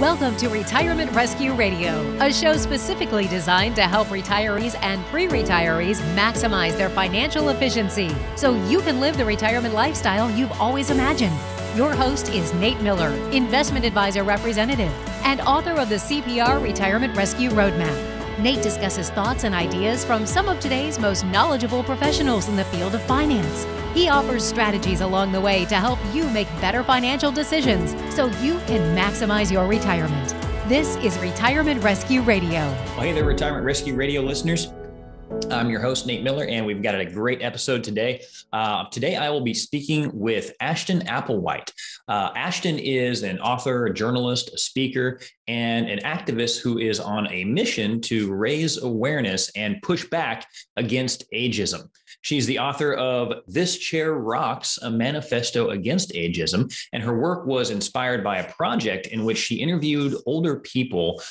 Welcome to Retirement Rescue Radio, a show specifically designed to help retirees and pre retirees maximize their financial efficiency so you can live the retirement lifestyle you've always imagined. Your host is Nate Miller, investment advisor representative and author of the CPR Retirement Rescue Roadmap. Nate discusses thoughts and ideas from some of today's most knowledgeable professionals in the field of finance. He offers strategies along the way to help you make better financial decisions so you can maximize your retirement. This is Retirement Rescue Radio. Well, hey there, Retirement Rescue Radio listeners. I'm your host, Nate Miller, and we've got a great episode today. Uh, today, I will be speaking with Ashton Applewhite. Uh, Ashton is an author, a journalist, a speaker, and an activist who is on a mission to raise awareness and push back against ageism. She's the author of This Chair Rocks, a manifesto against ageism, and her work was inspired by a project in which she interviewed older people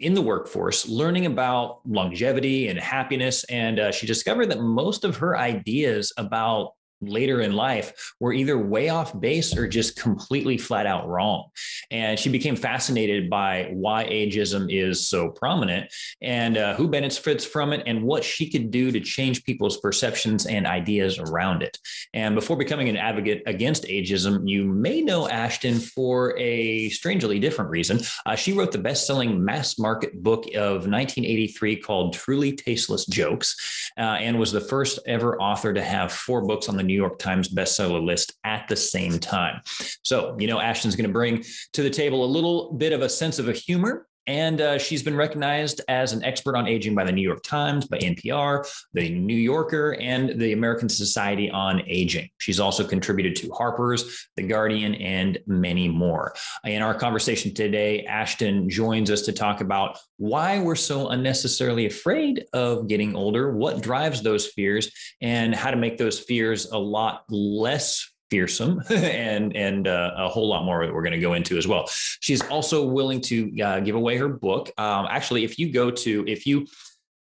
in the workforce, learning about longevity and happiness. And uh, she discovered that most of her ideas about later in life were either way off base or just completely flat out wrong. And she became fascinated by why ageism is so prominent and uh, who benefits from it and what she could do to change people's perceptions and ideas around it. And before becoming an advocate against ageism, you may know Ashton for a strangely different reason. Uh, she wrote the best selling mass market book of 1983 called Truly Tasteless Jokes uh, and was the first ever author to have four books on the New York Times bestseller list at the same time. So, you know, Ashton's going to bring to the table a little bit of a sense of a humor and uh, she's been recognized as an expert on aging by the New York Times, by NPR, the New Yorker, and the American Society on Aging. She's also contributed to Harper's, The Guardian, and many more. In our conversation today, Ashton joins us to talk about why we're so unnecessarily afraid of getting older, what drives those fears, and how to make those fears a lot less fearsome and and uh, a whole lot more that we're going to go into as well. She's also willing to uh, give away her book. Um, actually, if you go to if you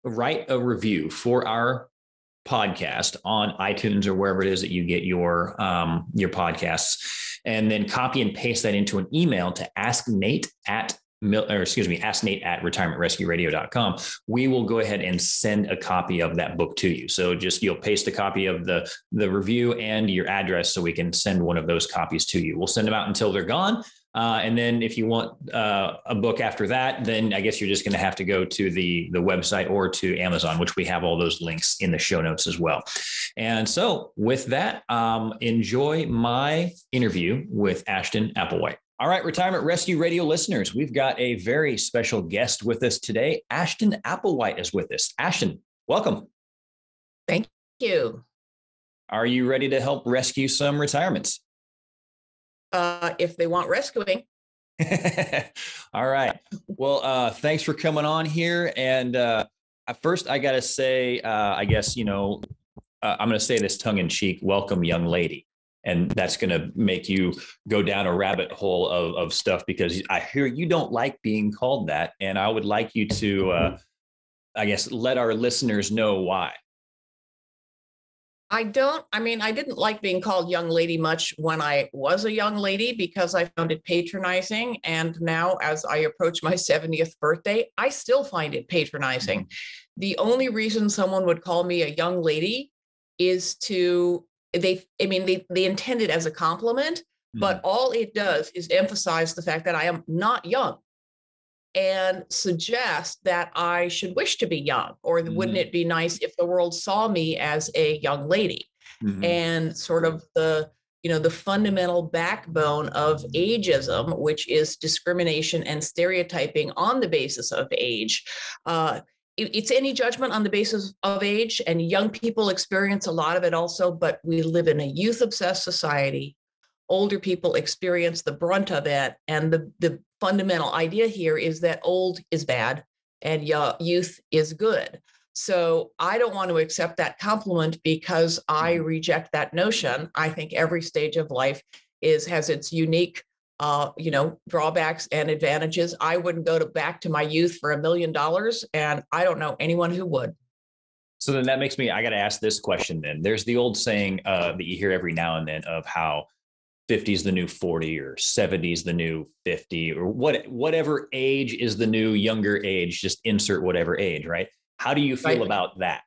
write a review for our podcast on iTunes or wherever it is that you get your um, your podcasts, and then copy and paste that into an email to ask Nate at or excuse me, ask Nate at retirementrescueradio.com. We will go ahead and send a copy of that book to you. So just you'll paste a copy of the the review and your address so we can send one of those copies to you. We'll send them out until they're gone. Uh, and then if you want uh, a book after that, then I guess you're just going to have to go to the, the website or to Amazon, which we have all those links in the show notes as well. And so with that, um, enjoy my interview with Ashton Applewhite. All right, Retirement Rescue Radio listeners, we've got a very special guest with us today. Ashton Applewhite is with us. Ashton, welcome. Thank you. Are you ready to help rescue some retirements? Uh, if they want rescuing. All right. Well, uh, thanks for coming on here. And uh, first, I got to say, uh, I guess, you know, uh, I'm going to say this tongue in cheek welcome, young lady and that's going to make you go down a rabbit hole of, of stuff because I hear you don't like being called that, and I would like you to, uh, I guess, let our listeners know why. I don't, I mean, I didn't like being called young lady much when I was a young lady because I found it patronizing. And now, as I approach my 70th birthday, I still find it patronizing. Mm-hmm. The only reason someone would call me a young lady is to they i mean they, they intend it as a compliment mm-hmm. but all it does is emphasize the fact that i am not young and suggest that i should wish to be young or mm-hmm. wouldn't it be nice if the world saw me as a young lady mm-hmm. and sort of the you know the fundamental backbone of ageism which is discrimination and stereotyping on the basis of age uh, it's any judgment on the basis of age and young people experience a lot of it also but we live in a youth obsessed society. Older people experience the brunt of it and the, the fundamental idea here is that old is bad and youth is good. So i don't want to accept that compliment because i mm-hmm. reject that notion. I think every stage of life is has its unique uh, you know, drawbacks and advantages. I wouldn't go to back to my youth for a million dollars, and I don't know anyone who would. So then that makes me, I got to ask this question then. There's the old saying uh, that you hear every now and then of how 50 is the new 40 or 70 is the new 50 or what whatever age is the new younger age just insert whatever age right how do you feel right. about that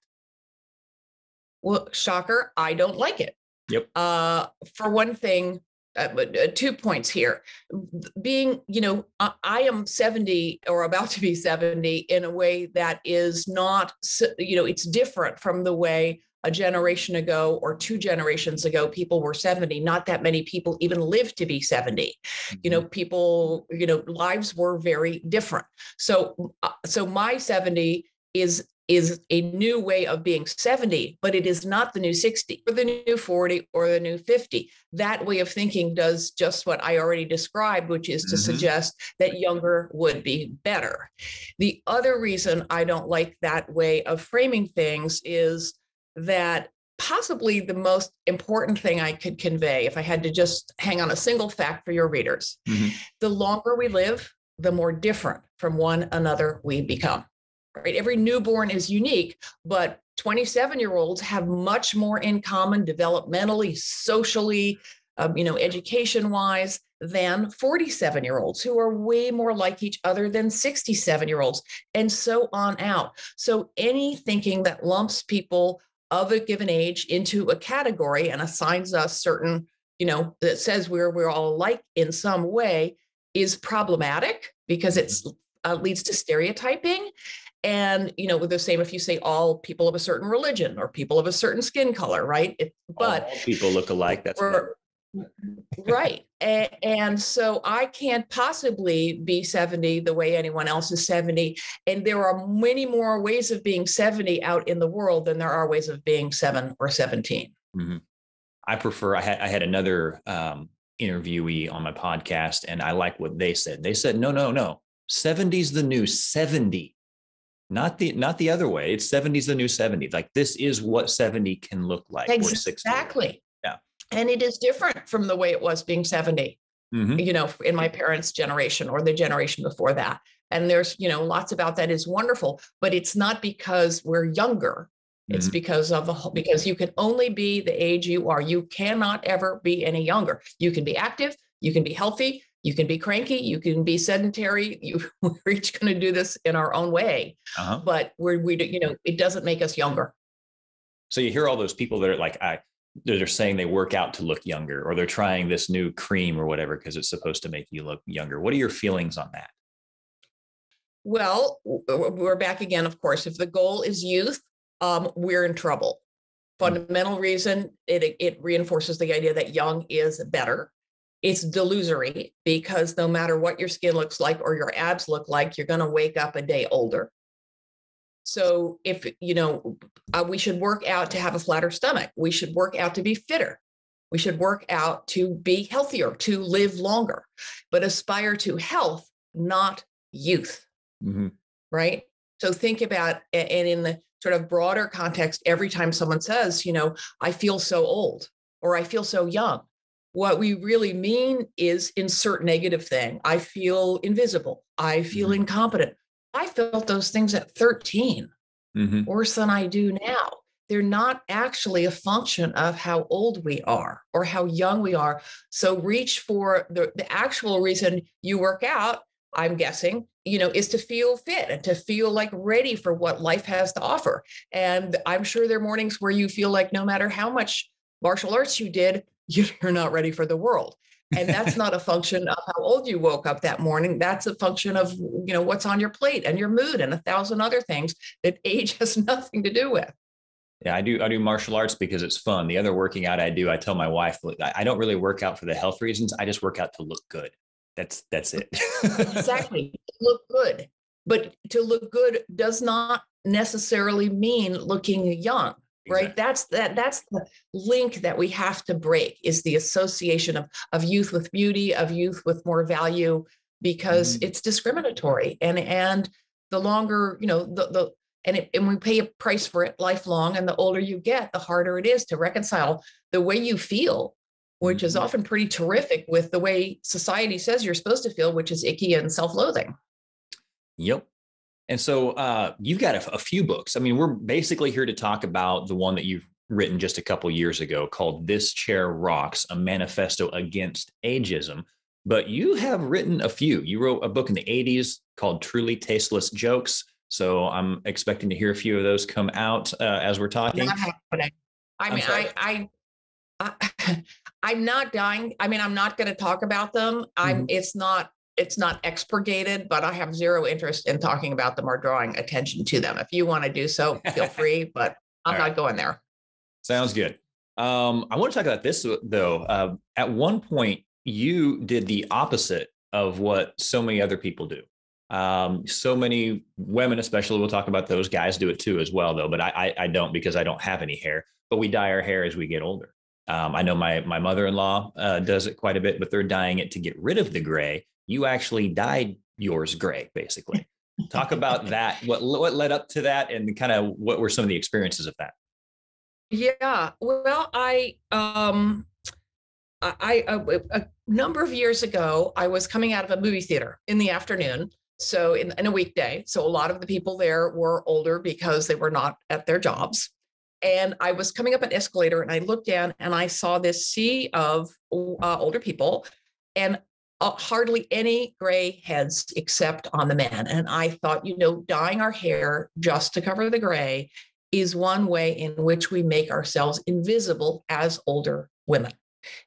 well shocker i don't like it yep uh, for one thing uh, uh, two points here being you know I, am 70 or about to be 70 in a way that is not you know it's different from the way a generation ago or two generations ago people were 70 not that many people even lived to be 70 mm-hmm. you know mm-hmm. people you know lives were very different so uh, so my 70 is is a new way of being 70 but it is not the new 60 or the new 40 or the new 50 that way of thinking does just what i already described which is to mm-hmm. suggest that younger would be better the other reason i don't like that way of framing things is that possibly the most important thing I could convey, if I had to just hang on a single fact for your readers, mm-hmm. the longer we live, the more different from one another we become. Right? Every newborn is unique, but 27 year olds have much more in common developmentally, socially, um, you know, education wise than 47 year olds who are way more like each other than 67 year olds, and so on out. So, any thinking that lumps people of a given age into a category and assigns us certain, you know, that says we're we're all alike in some way is problematic because it's uh, leads to stereotyping. And you know, with the same if you say all people of a certain religion or people of a certain skin color, right? It, but all people look alike. That's right. And, and, so I can't possibly be 70 the way anyone else is 70. And there are many more ways of being 70 out in the world than there are ways of being seven or 17. Mm-hmm. I prefer, I had, I had another um, interviewee on my podcast, and I like what they said. They said, no, no, no. 70's the new 70 not the not the other way. It's 70's the new 70 like this is what 70 can look like exactly. Yeah. and it is different from the way it was being 70 mm-hmm. you know in my parents generation or the generation before that. And there's you know lots about that is wonderful but it's not because we're younger. It's mm-hmm. because of the because you can only be the age you are. You cannot ever be any younger. You can be active you can be healthy you can be cranky you can be sedentary you, we're each going to do this in our own way uh-huh. but we're we you know it doesn't make us younger. So you hear all those people that are like i they're saying they work out to look younger or they're trying this new cream or whatever because it's supposed to make you look younger. What are your feelings on that? Well we're back again of course. If the goal is youth um, we're in trouble. Hmm. fundamental reason it, it reinforces the idea that young is better it's delusory because no matter what your skin looks like or your abs look like you're going to wake up a day older so if, you know, uh, we should work out to have a flatter stomach, we should work out to be fitter. We should work out to be healthier, to live longer, but aspire to health, not youth. Mm-hmm. Right. So think about, and in the sort of broader context, every time someone says, you know, I feel so old or I feel so young, what we really mean is insert negative thing. I feel invisible. I feel mm-hmm. incompetent. I felt those things at 13, mm-hmm. worse than I do now. They're not actually a function of how old we are or how young we are. So reach for the, the actual reason you work out, I'm guessing, you know, is to feel fit and to feel like ready for what life has to offer. And I'm sure there are mornings where you feel like no matter how much martial arts you did, you're not ready for the world. And that's not a function of how old you woke up that morning. That's a function of you know what's on your plate and your mood and a thousand other things that age has nothing to do with. Yeah i do i do martial arts because it's fun. The other working out i do i tell my wife i don't really work out for the health reasons. I just work out to look good. That's that's it. Exactly look good. But to look good does not necessarily mean looking young Exactly. right that's that that's the link that we have to break is the association of of youth with beauty of youth with more value because mm-hmm. it's discriminatory and and the longer you know the the and, it, and we pay a price for it lifelong and the older you get the harder it is to reconcile the way you feel which mm-hmm. is often pretty terrific with the way society says you're supposed to feel which is icky and self-loathing yep and so uh, you've got a, a, few books. I mean, we're basically here to talk about the one that you've written just a couple years ago called This Chair Rocks, a manifesto against ageism. But you have written a few. You wrote a book in the 80s called Truly Tasteless Jokes. So I'm expecting to hear a few of those come out uh, as we're talking. Not happening. I mean, I, I, I, I'm not dying. I mean, I'm not going to talk about them. I'm. Mm-hmm. It's not. It's not expurgated, but I have zero interest in talking about them or drawing attention to them. If you want to do so, feel free. But I'm not going there. Sounds good. Um, I want to talk about this though. Uh, at one point, you did the opposite of what so many other people do. Um, so many women, especially, we'll talk about those guys do it too as well, though. But I, I, I don't because I don't have any hair. But we dye our hair as we get older. Um, I know my my mother-in-law uh, does it quite a bit, but they're dyeing it to get rid of the gray. You actually dyed yours gray, basically. Talk about that. What what led up to that, and kind of what were some of the experiences of that? Yeah, well, I um, I, I a, a number of years ago, I was coming out of a movie theater in the afternoon, so in, in a weekday. So a lot of the people there were older because they were not at their jobs. And I was coming up an escalator and I looked down and I saw this sea of uh, older people and uh, hardly any gray heads except on the men. And I thought, you know, dyeing our hair just to cover the gray is one way in which we make ourselves invisible as older women.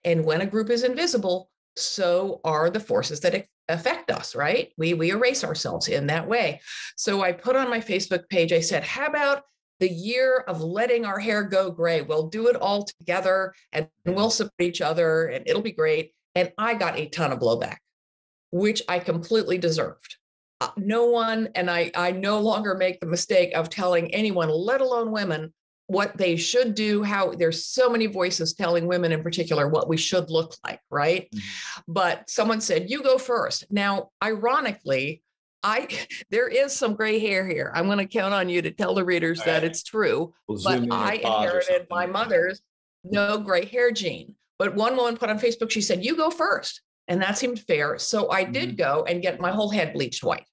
And when a group is invisible, so are the forces that affect us, right? We we erase ourselves in that way. So I put on my Facebook page, I said, how about the year of letting our hair go gray? We'll do it all together and we'll support each other and it'll be great. And I got a ton of blowback, which I completely deserved. Uh, no one, and I, I no longer make the mistake of telling anyone, let alone women, what they should do how there's so many voices telling women in particular what we should look like right? Mm-hmm. but someone said you go first. Now ironically i there is some gray hair here. I'm going to count on you to tell the readers that it's true we'll but i inherited my mother's no gray hair gene but one woman put on facebook she said you go first. And that seemed fair. So i did mm-hmm. go and get my whole head bleached white.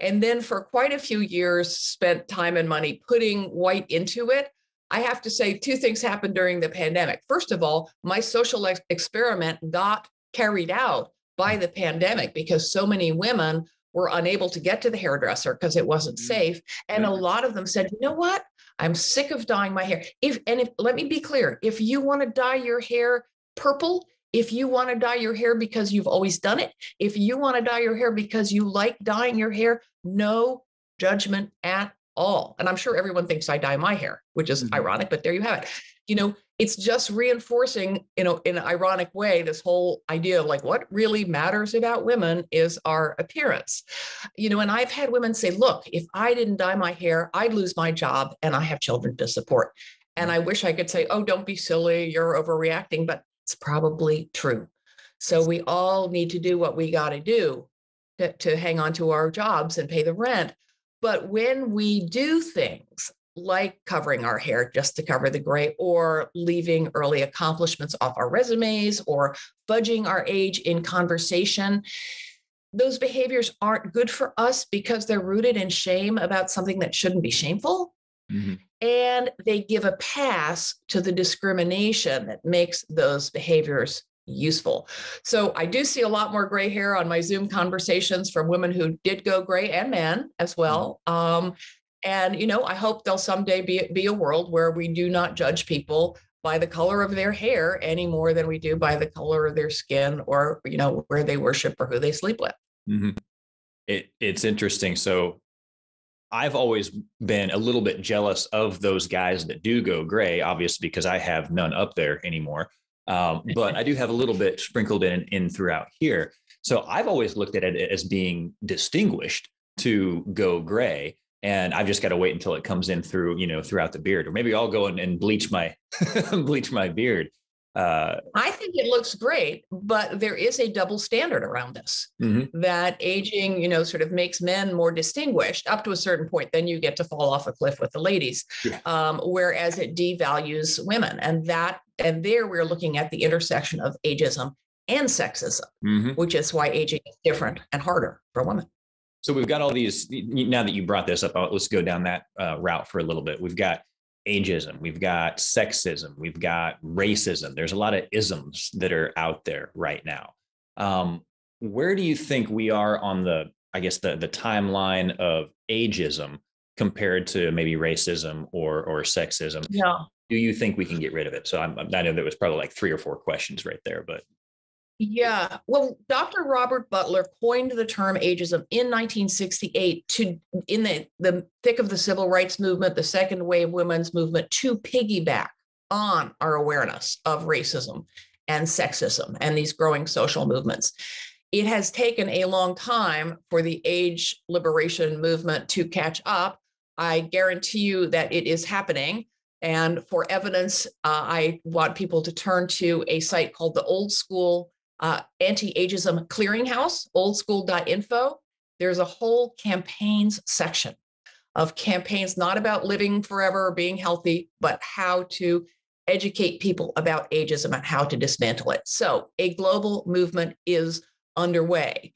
And then for quite a few years spent time and money putting white into it i have to say two things happened during the pandemic. First of all my social ex- experiment got carried out by the pandemic because so many women were unable to get to the hairdresser because it wasn't mm-hmm. safe and a lot of them said you know what i'm sick of dyeing my hair if and if let me be clear if you want to dye your hair purple if you want to dye your hair because you've always done it, if you want to dye your hair because you like dyeing your hair, no judgment at all. And I'm sure everyone thinks I dye my hair, which is mm-hmm. ironic, but there you have it. You know, it's just reinforcing, you know, in an ironic way, this whole idea of like what really matters about women is our appearance. You know, and I've had women say, look, if I didn't dye my hair, I'd lose my job and I have children to support. And I wish I could say, oh, don't be silly, you're overreacting. But it's probably true. So we all need to do what we got to do to hang on to our jobs and pay the rent. But when we do things like covering our hair just to cover the gray, or leaving early accomplishments off our resumes, or fudging our age in conversation, those behaviors aren't good for us because they're rooted in shame about something that shouldn't be shameful. Mm-hmm and they give a pass to the discrimination that makes those behaviors useful. So I do see a lot more gray hair on my Zoom conversations from women who did go gray and men as mm-hmm. well. Um, and you know, I hope there'll someday be be a world where we do not judge people by the color of their hair any more than we do by the color of their skin or you know where they worship or who they sleep with. Mm-hmm. It, it's interesting. So I've always been a little bit jealous of those guys that do go gray, obviously, because I have none up there anymore. Um, but I do have a little bit sprinkled in in throughout here. So I've always looked at it as being distinguished to go gray. And I've just got to wait until it comes in through, you know, throughout the beard, or maybe I'll go and, and bleach my bleach my beard. Uh, I think it looks great, but there is a double standard around this mm-hmm. that aging, you know, sort of makes men more distinguished up to a certain point. Then you get to fall off a cliff with the ladies, yeah. um, whereas it devalues women. And that, and there we're looking at the intersection of ageism and sexism, mm-hmm. which is why aging is different and harder for women. So we've got all these. Now that you brought this up, let's go down that uh, route for a little bit. We've got ageism, we've got sexism, we've got racism. There's a lot of isms that are out there right now. Um, where do you think we are on the, I guess, the the timeline of ageism compared to maybe racism or or sexism? Yeah. Do you think we can get rid of it? So I'm, I know there was probably like three or four questions right there, but yeah. Well, Dr. Robert Butler coined the term ageism in 1968 to in the, the thick of the civil rights movement, the second wave women's movement, to piggyback on our awareness of racism and sexism and these growing social movements. It has taken a long time for the age liberation movement to catch up. I guarantee you that it is happening. And for evidence, uh, I want people to turn to a site called the Old School uh, Anti-Ageism Clearinghouse, oldschool.info. There's a whole campaigns section of campaigns not about living forever or being healthy, but how to educate people about ageism and how to dismantle it. So a global movement is underway.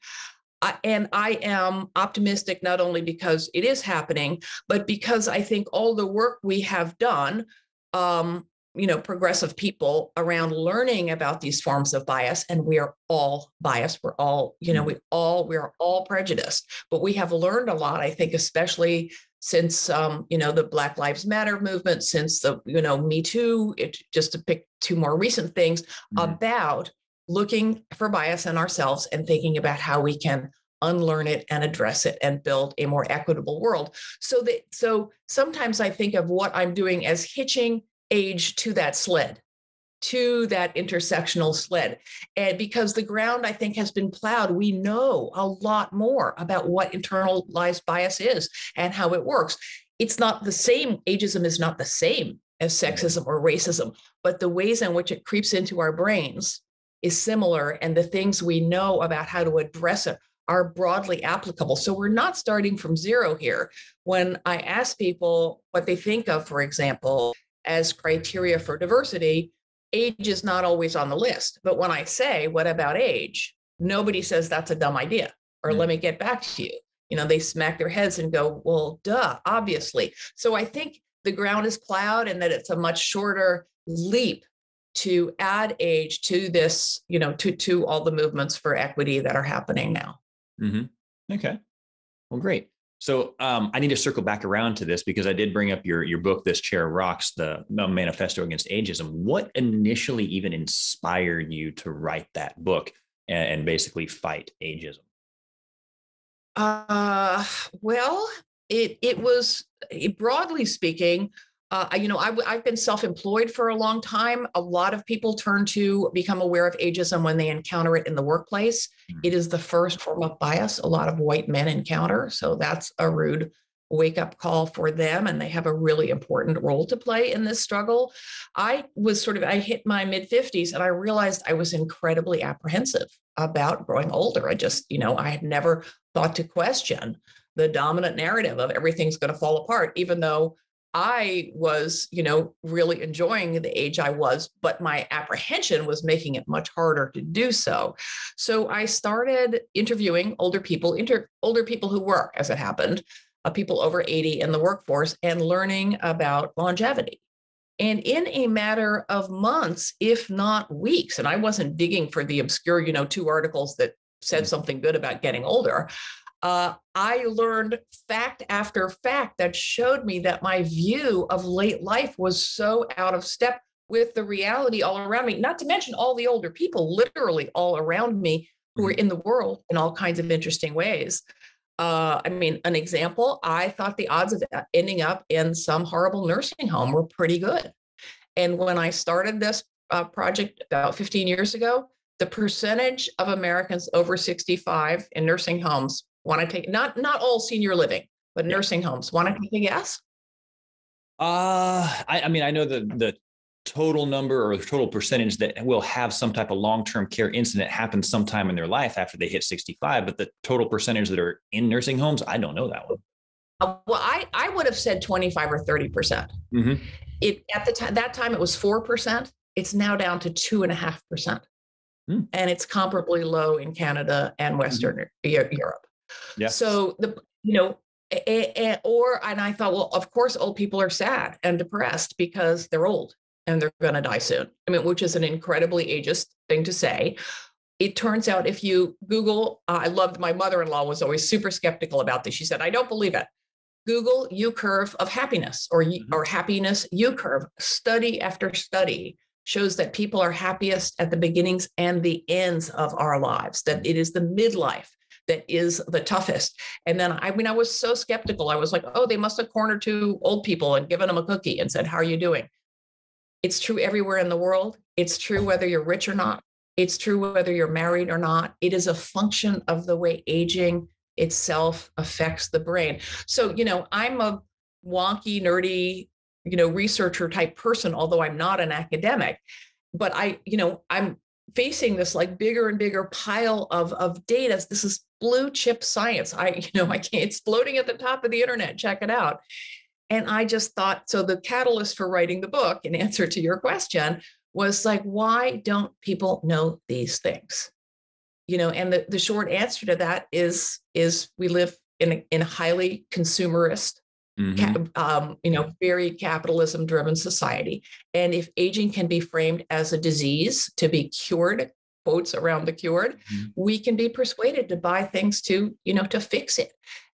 Uh, and I am optimistic not only because it is happening, but because I think all the work we have done, um, you know, progressive people around learning about these forms of bias, and we are all biased. We're all, you know, we all we are all prejudiced, but we have learned a lot. I think, especially since um, you know the Black Lives Matter movement, since the you know Me Too, it, just to pick two more recent things mm-hmm. about looking for bias in ourselves and thinking about how we can unlearn it and address it and build a more equitable world so that so sometimes i think of what i'm doing as hitching age to that sled to that intersectional sled and because the ground i think has been plowed we know a lot more about what internalized bias is and how it works it's not the same ageism is not the same as sexism or racism but the ways in which it creeps into our brains is similar and the things we know about how to address it are broadly applicable. So we're not starting from zero here. When I ask people what they think of, for example, as criteria for diversity, age is not always on the list. But when I say, what about age? Nobody says that's a dumb idea or mm-hmm. let me get back to you. You know, they smack their heads and go, well, duh, obviously. So I think the ground is plowed and that it's a much shorter leap to add age to this, you know, to to all the movements for equity that are happening now. Mm-hmm. Okay. Well, great. So um, I need to circle back around to this because I did bring up your your book, "This Chair Rocks: The Manifesto Against Ageism." What initially even inspired you to write that book and, and basically fight ageism? Uh, well, it it was broadly speaking uh, you know, I, have been self employed for a long time. A lot of people turn to become aware of ageism when they encounter it in the workplace. Mm-hmm. It is the first form of bias a lot of white men encounter. So that's a rude wake up call for them. And they have a really important role to play in this struggle. I was sort of, I hit my mid 50s and I realized I was incredibly apprehensive about growing older. I just, you know, I had never thought to question the dominant narrative of everything's going to fall apart, even though I was, you know, really enjoying the age I was, but my apprehension was making it much harder to do so. So I started interviewing older people, inter- older people who work, as it happened, uh, people over 80 in the workforce, and learning about longevity. And in a matter of months, if not weeks, and I wasn't digging for the obscure, you know, two articles that said mm. something good about getting older uh, I learned fact after fact that showed me that my view of late life was so out of step with the reality all around me, not to mention all the older people literally all around me who are mm-hmm. in the world in all kinds of interesting ways. Uh, I mean, an example, I thought the odds of ending up in some horrible nursing home were pretty good. And when I started this uh, project about 15 years ago, the percentage of Americans over 65 in nursing homes Want to take not not all senior living, but yeah. nursing homes. Want to take a guess? Uh, I, I mean, I know the the total number or the total percentage that will have some type of long-term care incident happen sometime in their life after they hit 65 but the total percentage that are in nursing homes i don't know that one uh, well i i would have said 25 or 30 percent mm-hmm. it at the time that time it was four percent it's now down to two and a half percent hmm. and it's comparably low in canada and mm-hmm. western mm-hmm. europe yeah. So the you know or and I thought, well, of course, old people are sad and depressed because they're old and they're going to die soon. I mean, which is an incredibly ageist thing to say. It turns out if you Google, uh, I loved my mother-in-law was always super skeptical about this. She said, I don't believe it. Google U curve of happiness or, mm-hmm. or happiness U curve. Study after study shows that people are happiest at the beginnings and the ends of our lives, that it is the midlife that is the toughest. And then I mean, I was so skeptical. I was like, oh, they must have cornered two old people and given them a cookie and said, How are you doing? It's true everywhere in the world. It's true whether you're rich or not. It's true whether you're married or not. It is a function of the way aging itself affects the brain. So, you know, I'm a wonky, nerdy, you know, researcher type person, although I'm not an academic. But I, you know, I'm facing this like bigger and bigger pile of, of data. This is blue chip science. I, you know, I can't, it's floating at the top of the internet. Check it out. And I just thought, so the catalyst for writing the book, in answer to your question, was like, why don't people know these things? You know, and the, the short answer to that is is we live in a, in a highly consumerist, mm-hmm. um, you know, very capitalism driven society. And if aging can be framed as a disease to be cured, quotes around the cured, mm-hmm. we can be persuaded to buy things to, you know, to fix it.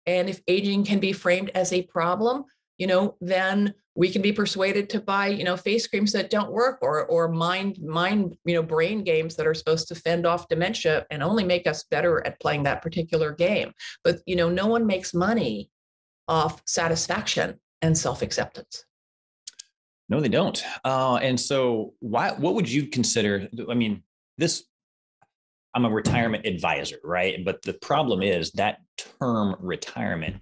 And if aging can be framed as a problem, you know, then we can be persuaded to buy, you know, face creams that don't work or or mind mind, you know, brain games that are supposed to fend off dementia and only make us better at playing that particular game. But you know, no one makes money off satisfaction and self-acceptance. No, they don't. Uh, and so, why? What would you consider? I mean, this. I'm a retirement advisor, right? But the problem is that term retirement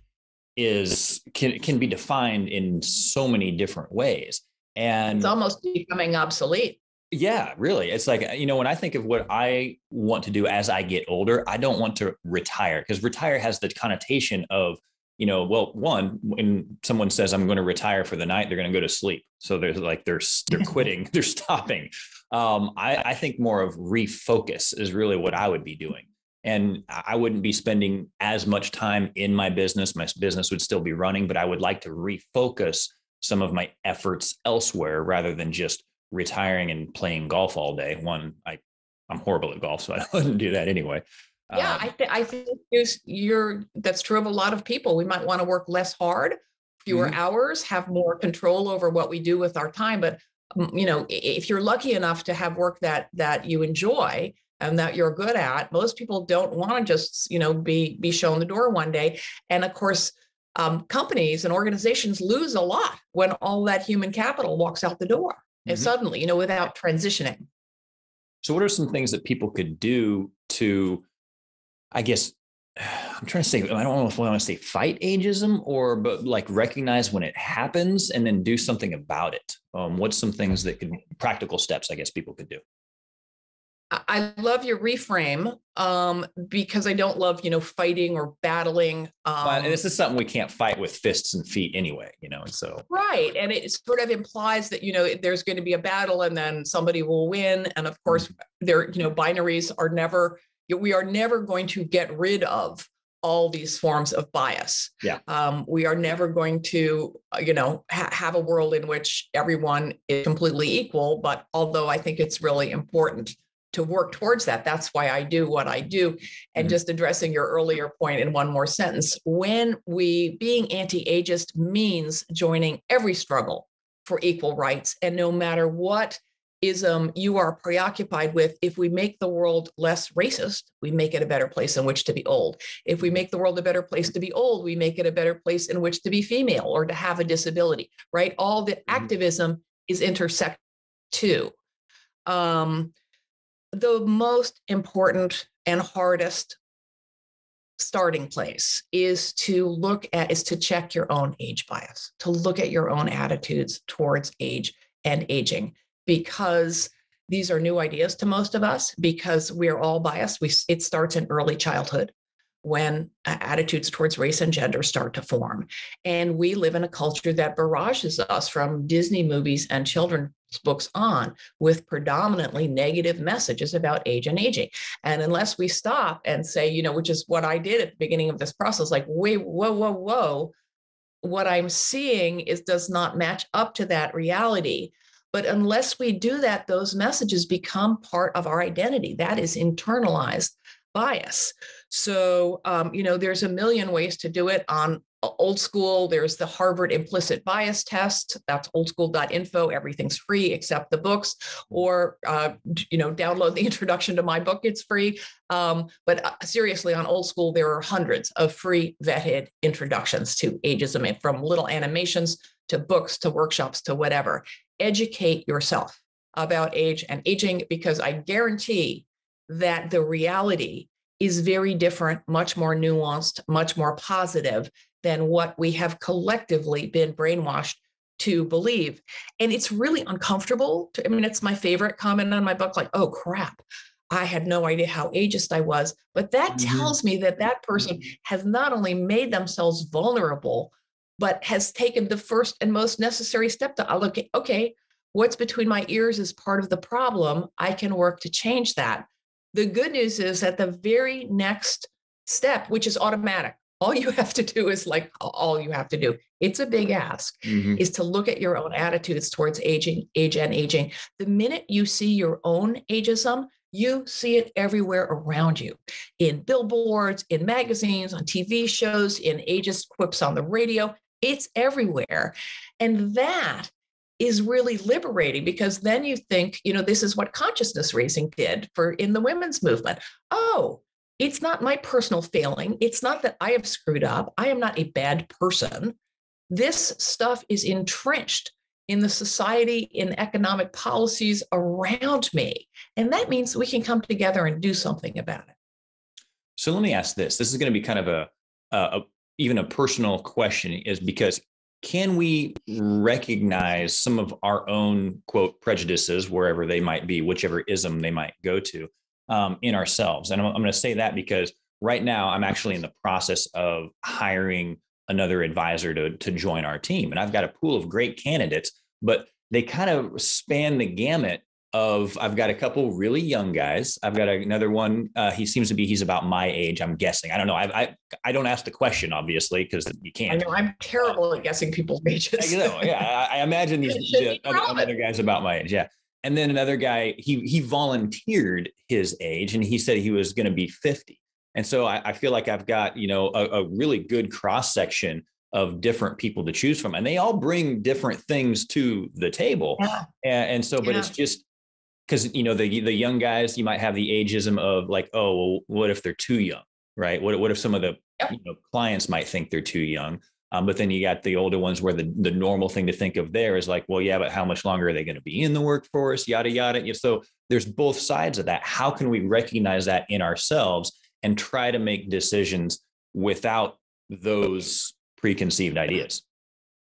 is can can be defined in so many different ways and it's almost becoming obsolete yeah really it's like you know when i think of what i want to do as i get older i don't want to retire because retire has the connotation of you know well one when someone says i'm going to retire for the night they're going to go to sleep so there's like they're they're quitting they're stopping um, I, I think more of refocus is really what i would be doing and I wouldn't be spending as much time in my business. My business would still be running, but I would like to refocus some of my efforts elsewhere rather than just retiring and playing golf all day. One, I I'm horrible at golf, so I wouldn't do that anyway. Yeah, um, I, th- I think you're that's true of a lot of people. We might want to work less hard, fewer mm-hmm. hours, have more control over what we do with our time. But you know, if you're lucky enough to have work that that you enjoy, and that you're good at most people don't want to just you know be be shown the door one day and of course um, companies and organizations lose a lot when all that human capital walks out the door mm-hmm. and suddenly you know without transitioning so what are some things that people could do to i guess i'm trying to say i don't know if i want to say fight ageism or but like recognize when it happens and then do something about it um, what's some things that could practical steps i guess people could do I love your reframe um, because I don't love, you know, fighting or battling. Um, well, this is something we can't fight with fists and feet anyway, you know, and so. Right. And it sort of implies that, you know, there's going to be a battle and then somebody will win. And of course, mm-hmm. there, you know, binaries are never, we are never going to get rid of all these forms of bias. Yeah. Um, we are never going to, uh, you know, ha- have a world in which everyone is completely equal. But although I think it's really important to work towards that. That's why I do what I do. And mm-hmm. just addressing your earlier point in one more sentence, when we being anti-ageist means joining every struggle for equal rights, and no matter what ism you are preoccupied with, if we make the world less racist, we make it a better place in which to be old. If we make the world a better place to be old, we make it a better place in which to be female or to have a disability, right? All the mm-hmm. activism is intersect too. Um, the most important and hardest starting place is to look at is to check your own age bias to look at your own attitudes towards age and aging because these are new ideas to most of us because we're all biased we it starts in early childhood when uh, attitudes towards race and gender start to form and we live in a culture that barrages us from disney movies and children's books on with predominantly negative messages about age and aging. And unless we stop and say, you know, which is what I did at the beginning of this process, like, wait, whoa, whoa, whoa, what I'm seeing is does not match up to that reality. But unless we do that, those messages become part of our identity. That is internalized bias. So, um, you know, there's a million ways to do it on old school. There's the Harvard implicit bias test. That's oldschool.info. Everything's free except the books. Or uh, you know, download the introduction to my book. It's free. Um, but uh, seriously, on old school, there are hundreds of free vetted introductions to ageism, from little animations to books to workshops to whatever. Educate yourself about age and aging because I guarantee that the reality is very different, much more nuanced, much more positive than what we have collectively been brainwashed to believe. And it's really uncomfortable. To, I mean, it's my favorite comment on my book like, oh crap, I had no idea how ageist I was. But that mm-hmm. tells me that that person has not only made themselves vulnerable, but has taken the first and most necessary step to look at, okay, what's between my ears is part of the problem. I can work to change that. The good news is that the very next step, which is automatic, all you have to do is like all you have to do it's a big ask mm-hmm. is to look at your own attitudes towards aging age and aging the minute you see your own ageism you see it everywhere around you in billboards in magazines on tv shows in ageist quips on the radio it's everywhere and that is really liberating because then you think you know this is what consciousness raising did for in the women's movement oh it's not my personal failing. It's not that I have screwed up. I am not a bad person. This stuff is entrenched in the society, in economic policies around me. And that means we can come together and do something about it. So let me ask this. This is going to be kind of a, a even a personal question is because can we recognize some of our own quote prejudices wherever they might be whichever ism they might go to um, in ourselves. And I'm, I'm going to say that because right now I'm actually in the process of hiring another advisor to, to join our team. And I've got a pool of great candidates, but they kind of span the gamut of I've got a couple really young guys. I've got another one. Uh, he seems to be he's about my age. I'm guessing. I don't know. I I, I don't ask the question obviously because you can't. I know I'm terrible at guessing people's ages. I know. Yeah, I, I imagine these the, other guys about my age. Yeah, and then another guy, he he volunteered his age and he said he was going to be 50. And so I, I, feel like I've got, you know, a, a really good cross section of different people to choose from. And they all bring different things to the table. Yeah. And, and, so, but yeah. it's just because, you know, the the young guys, you might have the ageism of like, oh, well, what if they're too young? Right. What, what if some of the you know, clients might think they're too young? Um, but then you got the older ones where the, the normal thing to think of there is like, well, yeah, but how much longer are they going to be in the workforce? Yada, yada. So there's both sides of that. How can we recognize that in ourselves and try to make decisions without those preconceived ideas?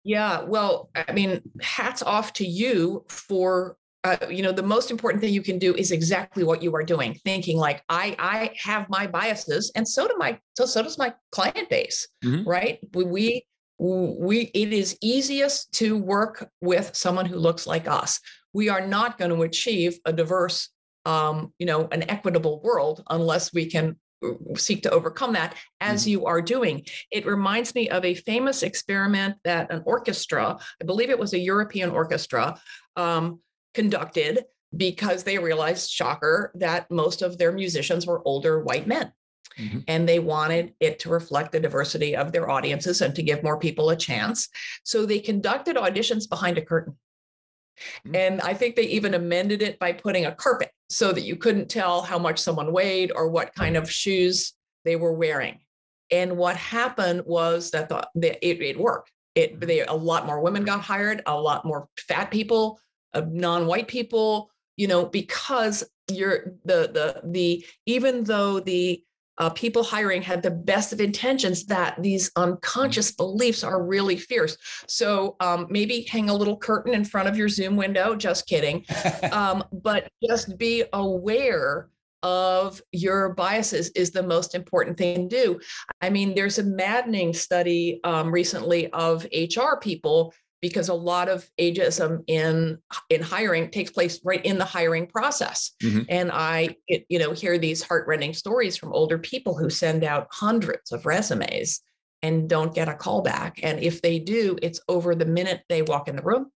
Yeah, well, I mean, hats off to you for uh, you know the most important thing you can do is exactly what you are doing thinking like i i have my biases and so do my so so does my client base mm-hmm. right we we it is easiest to work with someone who looks like us we are not going to achieve a diverse um, you know an equitable world unless we can seek to overcome that as mm-hmm. you are doing it reminds me of a famous experiment that an orchestra i believe it was a european orchestra um, conducted because they realized shocker that most of their musicians were older white men Mm-hmm. And they wanted it to reflect the diversity of their audiences and to give more people a chance. So they conducted auditions behind a curtain. Mm-hmm. And I think they even amended it by putting a carpet so that you couldn't tell how much someone weighed or what kind of shoes they were wearing. And what happened was that the, the it, it worked. It mm-hmm. they a lot more women got hired, a lot more fat people, uh, non-white people, you know, because you're the the the even though the uh, people hiring had the best of intentions that these unconscious mm-hmm. beliefs are really fierce. So um, maybe hang a little curtain in front of your zoom window just kidding. Um, but just be aware of your biases is the most important thing to do. I mean there's a maddening study um, recently of hr people because a lot of ageism in in hiring takes place right in the hiring process. Mm-hmm. And I, you know, hear these heartrending stories from older people who send out hundreds of resumes and don't get a call back. And if they do, it's over the minute they walk in the room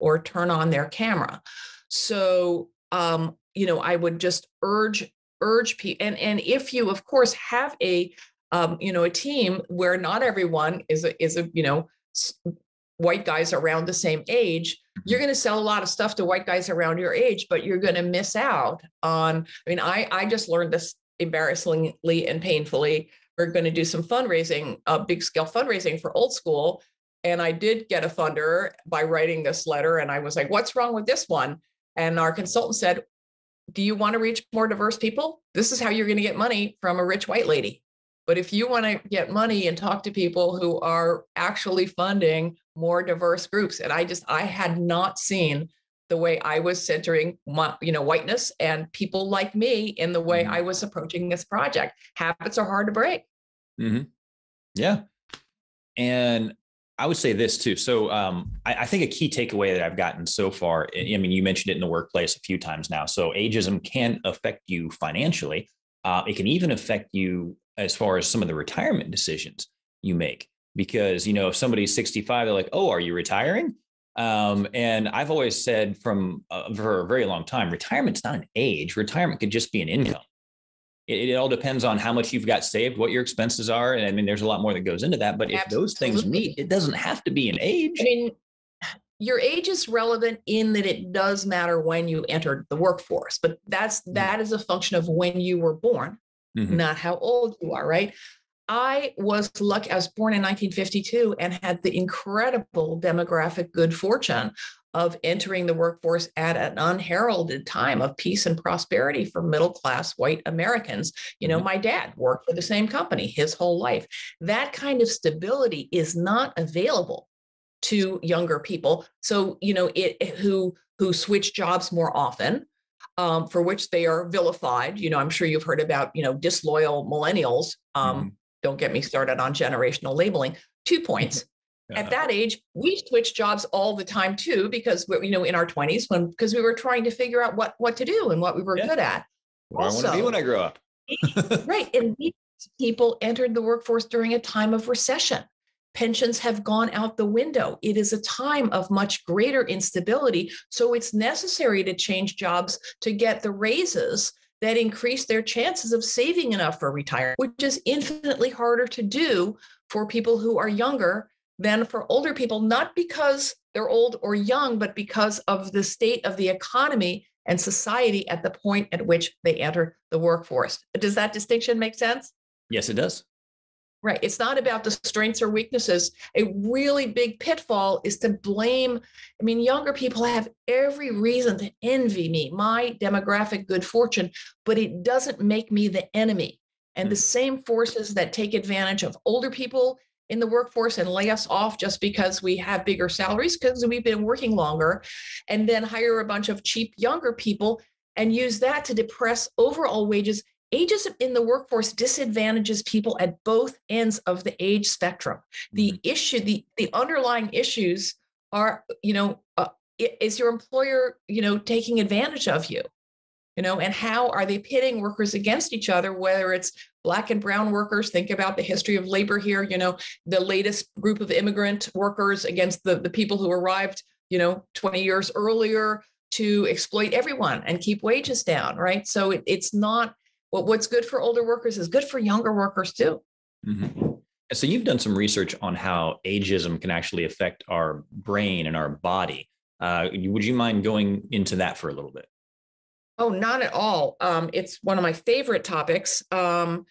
or turn on their camera. So, um, you know, I would just urge urge people, and and if you, of course, have a um, you know a team where not everyone is a is a you know white guys around the same age you're going to sell a lot of stuff to white guys around your age but you're going to miss out on i mean i i just learned this embarrassingly and painfully. We're going to do some fundraising uh, big scale fundraising for old school. And i did get a funder by writing this letter and i was like what's wrong with this one? And our consultant said do you want to reach more diverse people? This is how you're going to get money from a rich white lady but if you want to get money and talk to people who are actually funding more diverse groups, and I just I had not seen the way I was centering my, you know whiteness and people like me in the way mm-hmm. I was approaching this project. Habits are hard to break. Mm-hmm. Yeah, and I would say this too. So um, I, I, think a key takeaway that I've gotten so far. I mean, you mentioned it in the workplace a few times now. So ageism can affect you financially. Uh, it can even affect you as far as some of the retirement decisions you make. Because, you know, if somebody's 65, they're like, oh, are you retiring? Um, and I've always said from uh, for a very long time, retirement's not an age. Retirement could just be an income. It, it, all depends on how much you've got saved, what your expenses are, and I mean, there's a lot more that goes into that. But if those things meet, it doesn't have to be an age. I mean, your age is relevant in that it does matter when you entered the workforce, but that's mm. that is a function of when you were born mm-hmm. not how old you are, right? I was lucky, I was born in 1952 and had the incredible demographic good fortune of entering the workforce at an unheralded time of peace and prosperity for middle class white Americans. You know, mm-hmm. my dad worked for the same company his whole life. That kind of stability is not available to younger people. So, you know, it who who switch jobs more often, um, for which they are vilified. You know, I'm sure you've heard about, you know, disloyal millennials. Um, mm-hmm. Don't get me started on generational labeling. Two points. Yeah. At that age, we switched jobs all the time too, because we, you know, in our 20s, when because we were trying to figure out what what to do and what we were yeah. good at. Where also, I want to be when I grow up. right, and these people entered the workforce during a time of recession pensions have gone out the window. It is a time of much greater instability. So it's necessary to change jobs to get the raises that increase their chances of saving enough for retirement, which is infinitely harder to do for people who are younger than for older people, not because they're old or young, but because of the state of the economy and society at the point at which they enter the workforce. Does that distinction make sense? Yes, it does. Right. It's not about the strengths or weaknesses. A really big pitfall is to blame. I mean, younger people have every reason to envy me, my demographic good fortune, but it doesn't make me the enemy. And the hmm. same forces that take advantage of older people in the workforce and lay us off just because we have bigger salaries because we've been working longer, and then hire a bunch of cheap younger people and use that to depress overall wages ageism in the workforce disadvantages people at both ends of the age spectrum. The mm-hmm. issue, the the underlying issues are, you know, uh, is your employer, you know, taking advantage of you? You know, and how are they pitting workers against each other? Whether it's black and brown workers, think about the history of labor here. You know, the latest group of immigrant workers against the the people who arrived, you know, 20 years earlier to exploit everyone and keep wages down, right? So it, it's not what, what's good for older workers is good for younger workers too. Mm-hmm. So you've done some research on how ageism can actually affect our brain and our body. Uh, would you mind going into that for a little bit? Oh, not at all. Um, it's one of my favorite topics. Um,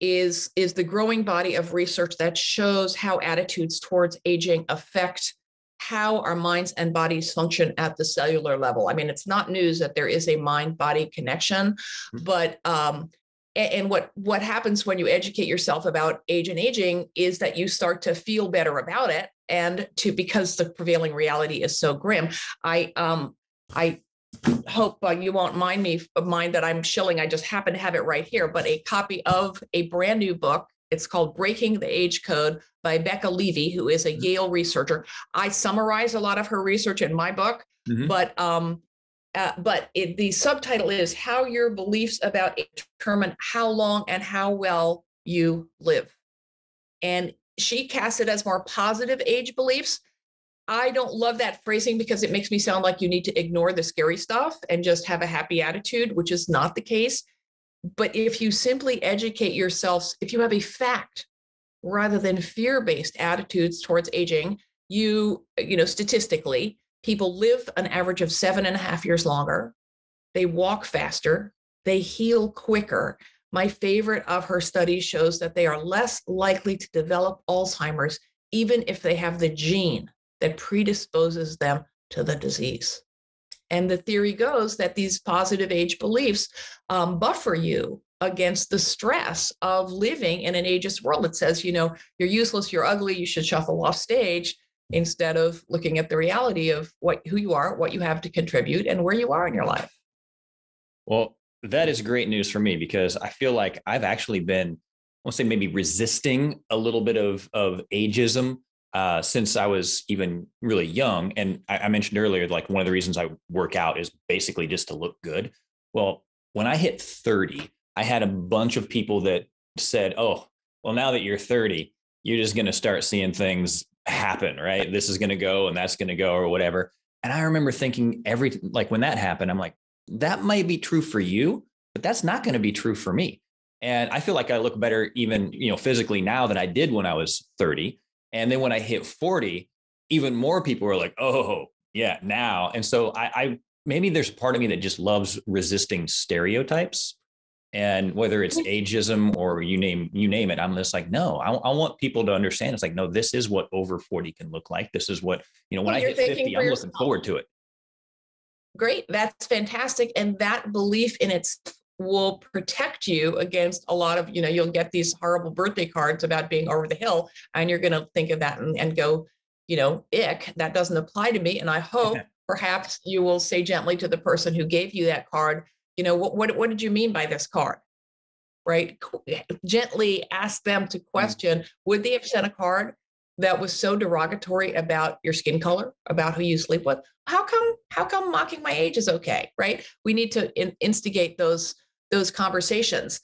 is is the growing body of research that shows how attitudes towards aging affect how our minds and bodies function at the cellular level. I mean, it's not news that there is a mind body connection, mm-hmm. but um, and what what happens when you educate yourself about age and aging is that you start to feel better about it and to because the prevailing reality is so grim i um i hope uh, you won't mind me mind that i'm shilling i just happen to have it right here but a copy of a brand new book It's called Breaking the Age Code by Becca Levy, who is a mm-hmm. Yale researcher. I summarize a lot of her research in my book, mm-hmm. but um, uh, but it, the subtitle is How Your Beliefs About Determine How Long and How Well You Live. And she casts it as more positive age beliefs. I don't love that phrasing because it makes me sound like you need to ignore the scary stuff and just have a happy attitude, which is not the case. But if you simply educate yourselves, if you have a fact rather than fear-based attitudes towards aging, you, you know, statistically, people live an average of seven and a half years longer. They walk faster, they heal quicker. My favorite of her studies shows that they are less likely to develop Alzheimer's, even if they have the gene that predisposes them to the disease. And the theory goes that these positive age beliefs um, buffer you against the stress of living in an ageist world. It says, you know, you're useless, you're ugly, you should shuffle off stage instead of looking at the reality of what who you are, what you have to contribute, and where you are in your life. Well, that is great news for me because I feel like I've actually been, I want to say maybe resisting a little bit of of ageism uh, since I was even really young. And I, I mentioned earlier, like one of the reasons I work out is basically just to look good. Well, when I hit 30, I had a bunch of people that said, Oh, well, now that you're 30, you're just going to start seeing things happen, right? This is going to go and that's going to go or whatever. And I remember thinking every, like when that happened, I'm like, that might be true for you, but that's not going to be true for me. And I feel like I look better even, you know, physically now than I did when I was 30. And then when I hit 40, even more people were like, oh, yeah, now. And so I, I maybe there's part of me that just loves resisting stereotypes. And whether it's mm-hmm. ageism or you name you name it, I'm just like, no, I, I want people to understand. It's like, no, this is what over 40 can look like. This is what, you know, when well, I hit 50, I'm yourself. looking forward to it. Great. That's fantastic. And that belief in its will protect you against a lot of, you know, you'll get these horrible birthday cards about being over the hill, and you're going to think of that and, and go, you know, ick, that doesn't apply to me. And I hope perhaps you will say gently to the person who gave you that card, you know, what, what, what did you mean by this card? Right? Gently ask them to mm. question, would they have sent a card that was so derogatory about your skin color, about who you sleep with? How come, how come mocking my age is okay? Right? We need to in, instigate those those conversations.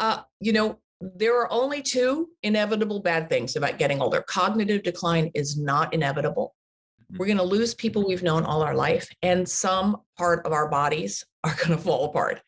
Uh, you know, there are only two inevitable bad things about getting older. Cognitive decline is not inevitable. Mm-hmm. We're going to lose people we've known all our life, and some part of our bodies are going to fall apart.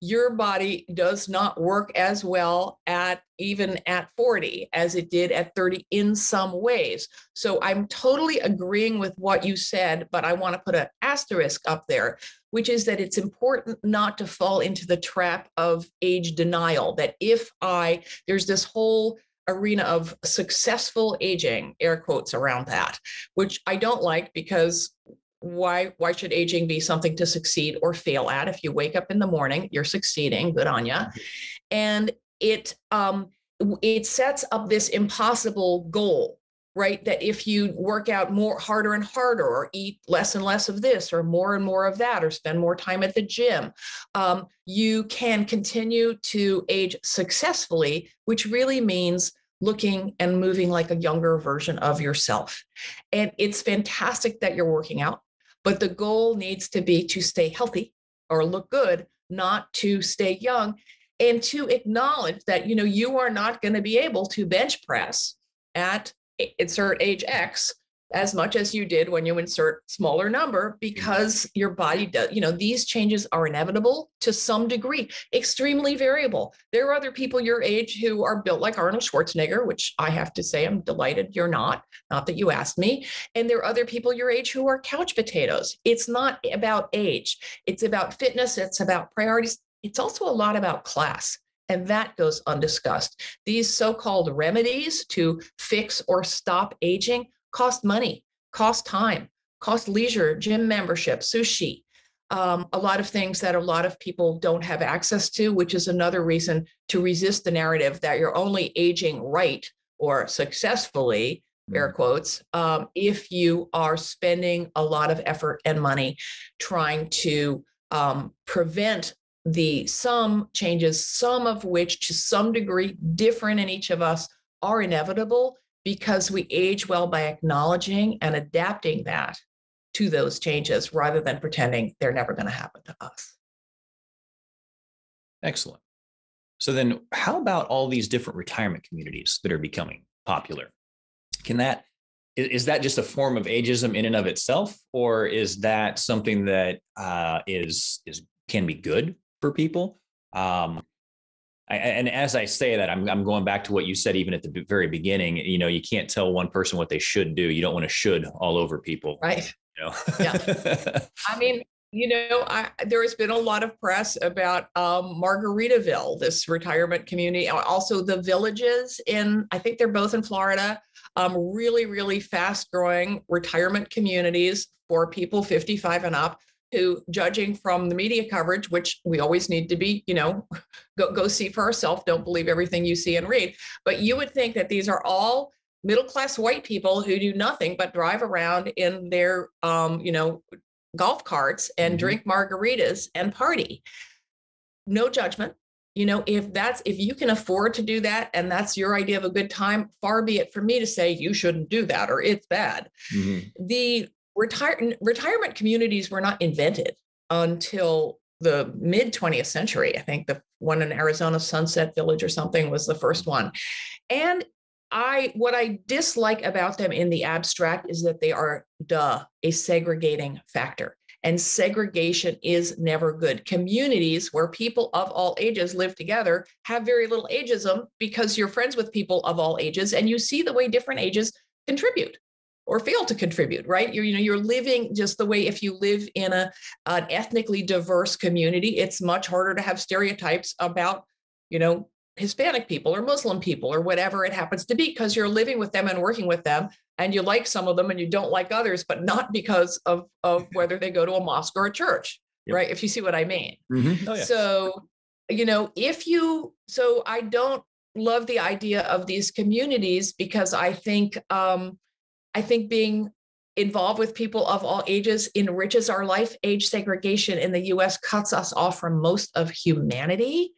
Your body does not work as well at even at 40 as it did at 30 in some ways. So I'm totally agreeing with what you said, but I want to put an asterisk up there, which is that it's important not to fall into the trap of age denial. That if I, there's this whole arena of successful aging, air quotes around that, which I don't like because why why should aging be something to succeed or fail at? If you wake up in the morning you're succeeding. Good on you and it um it sets up this impossible goal right? That if you work out more harder and harder or eat less and less of this or more and more of that or spend more time at the gym um, you can continue to age successfully which really means looking and moving like a younger version of yourself. And it's fantastic that you're working out but the goal needs to be to stay healthy or look good, not to stay young and to acknowledge that you know you are not going to be able to bench press at insert age X as much as you did when you insert smaller number mm-hmm. because your body does you know these changes are inevitable to some degree extremely variable. There are other people your age who are built like arnold schwarzenegger which i have to say i'm delighted you're not not that you asked me. And there are other people your age who are couch potatoes. It's not about age. It's about fitness. It's about priorities. It's also a lot about class. And that goes undiscussed. These so called remedies to fix or stop aging cost money, cost time, cost leisure, gym membership, sushi, um, a lot of things that a lot of people don't have access to, which is another reason to resist the narrative that you're only aging right or successfully, air mm. quotes, um, if you are spending a lot of effort and money trying to um, prevent the some changes, some of which to some degree different in each of us, are inevitable because we age well by acknowledging and adapting that to those changes rather than pretending they're never going to happen to us. Excellent. So then how about all these different retirement communities that are becoming popular? Can that is that just a form of ageism in and of itself, or is that something that uh, is is can be good for people? Um, I, and as I say that, I'm I'm going back to what you said even at the very beginning. You know, you can't tell one person what they should do. You don't want to should all over people, right? You know? yeah. I mean, you know, I, there has been a lot of press about um, Margaritaville, this retirement community, also the villages in, I think they're both in Florida, um, really, really fast growing retirement communities for people 55 and up who, judging from the media coverage, which we always need to be, you know, go, go see for ourselves, don't believe everything you see and read. But you would think that these are all middle class white people who do nothing but drive around in their um, you know golf carts and mm-hmm. drink margaritas and party. No judgment. You know, if that's if you can afford to do that and that's your idea of a good time, far be it for me to say you shouldn't do that or it's bad. Mm-hmm. The retire, retirement communities were not invented until the mid 20th century. I think the one in Arizona, Sunset Village or something, was the first one. And I what I dislike about them in the abstract is that they are duh a segregating factor. And segregation is never good. Communities where people of all ages live together have very little ageism because you're friends with people of all ages and you see the way different ages contribute or fail to contribute right you're you know you're living just the way if you live in a an ethnically diverse community it's much harder to have stereotypes about you know Hispanic people or Muslim people or whatever it happens to be, because you're living with them and working with them, and you like some of them and you don't like others, but not because of of whether they go to a mosque or a church, yep. right? If you see what I mean. Mm-hmm. Oh, yeah. So, you know, if you, so I don't love the idea of these communities because I think, um, I think being involved with people of all ages enriches our life. Age segregation in the US cuts us off from most of humanity.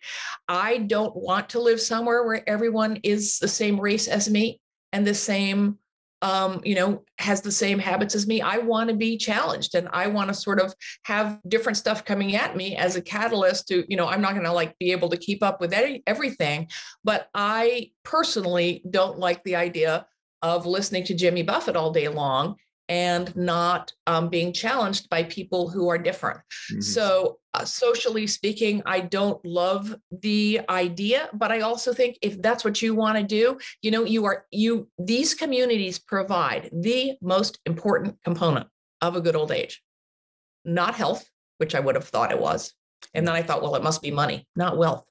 I don't want to live somewhere where everyone is the same race as me and the same um, you know, has the same habits as me. I want to be challenged and I want to sort of have different stuff coming at me as a catalyst to, you know, I'm not going to like be able to keep up with any, everything, but I personally don't like the idea of listening to Jimmy Buffett all day long and not um, being challenged by people who are different. Mm-hmm. So, uh, socially speaking, I don't love the idea, but I also think if that's what you want to do, you know, you are, you, these communities provide the most important component of a good old age, not health, which I would have thought it was. And then I thought, well, it must be money, not wealth.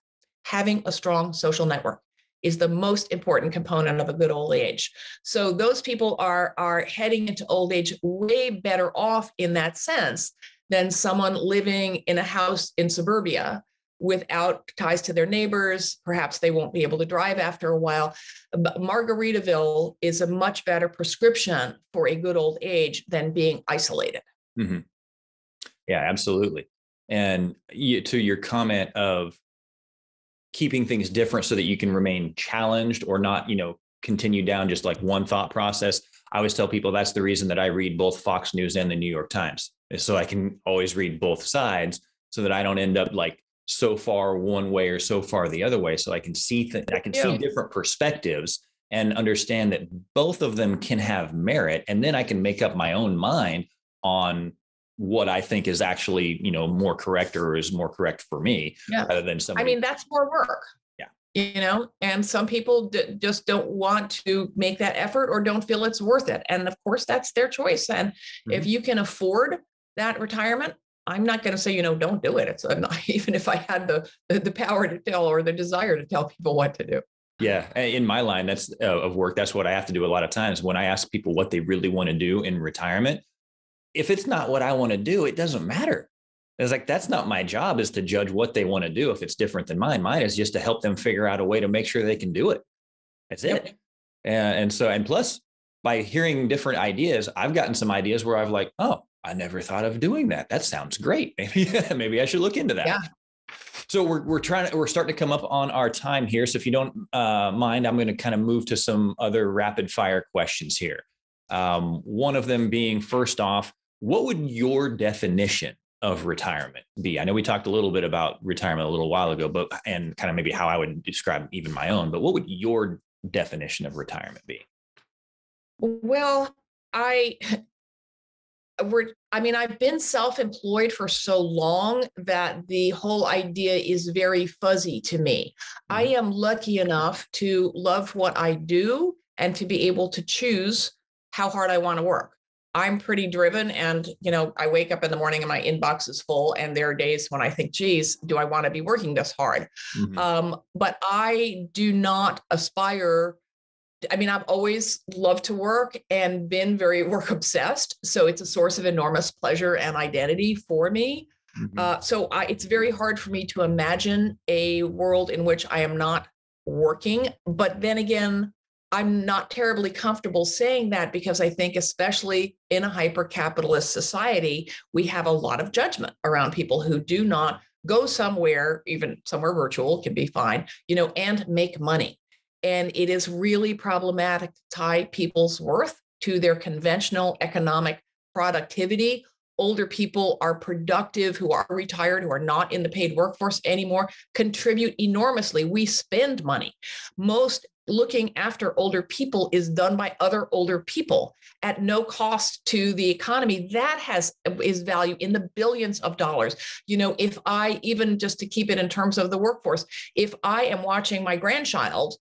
Having a strong social network is the most important component of a good old age. So those people are are heading into old age way better off in that sense than someone living in a house in suburbia without ties to their neighbors. Perhaps they won't be able to drive after a while. But Margaritaville is a much better prescription for a good old age than being isolated. Mm-hmm. Yeah, absolutely. And you, to your comment of keeping things different so that you can remain challenged or not, you know, continue down just like one thought process. I always tell people that's the reason that I read both Fox News and the New York Times, is so I can always read both sides so that I don't end up like so far one way or so far the other way. So I can see th- I can yeah. see different perspectives and understand that both of them can have merit. And then I can make up my own mind on what I think is actually, you know, more correct or is more correct for me yeah. rather than somebody. I mean, that's more work. Yeah. You know, and some people d- just don't want to make that effort or don't feel it's worth it. And of course, that's their choice. And mm-hmm. if you can afford that retirement, I'm not going to say, you know, don't do it. It's not, even if I had the, the, the power to tell or the desire to tell people what to do. Yeah, in my line, that's uh, of work. That's what I have to do a lot of times when I ask people what they really want to do in retirement if it's not what I want to do, it doesn't matter. It's like that's not my job is to judge what they want to do if it's different than mine. Mine is just to help them figure out a way to make sure they can do it. That's it. And, and so, and plus, by hearing different ideas, I've gotten some ideas where I've like, oh, I never thought of doing that. That sounds great. Maybe maybe I should look into that. Yeah. So we're we're trying to we're starting to come up on our time here. So if you don't uh, mind, I'm going to kind of move to some other rapid fire questions here. Um, one of them being first off, what would your definition of retirement be? I know we talked a little bit about retirement a little while ago, but and kind of maybe how I would describe even my own. But what would your definition of retirement be? Well, I we're i mean i've been self-employed for so long that the whole idea is very fuzzy to me mm-hmm. i am lucky enough to love what i do and to be able to choose how hard i want to work i'm pretty driven and you know i wake up in the morning and my inbox is full and there are days when i think geez do i want to be working this hard mm-hmm. um, but i do not aspire I mean, I've always loved to work and been very work obsessed. So it's a source of enormous pleasure and identity for me. Mm-hmm. Uh, so I, it's very hard for me to imagine a world in which I am not working. But then again, I'm not terribly comfortable saying that because I think, especially in a hyper capitalist society, we have a lot of judgment around people who do not go somewhere, even somewhere virtual can be fine, you know, and make money. And it is really problematic to tie people's worth to their conventional economic productivity. Older people are productive who are retired, who are not in the paid workforce anymore, contribute enormously. We spend money. Most looking after older people is done by other older people at no cost to the economy. That has is value in the billions of dollars. You know if i even just to keep it in terms of the workforce if i am watching my grandchild